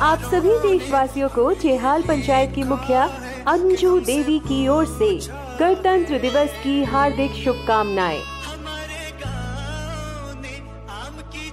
आप सभी देशवासियों को चेहाल पंचायत की मुखिया अंजू देवी की ओर से गणतंत्र दिवस की हार्दिक शुभकामनाएँ। हमारे ने आम की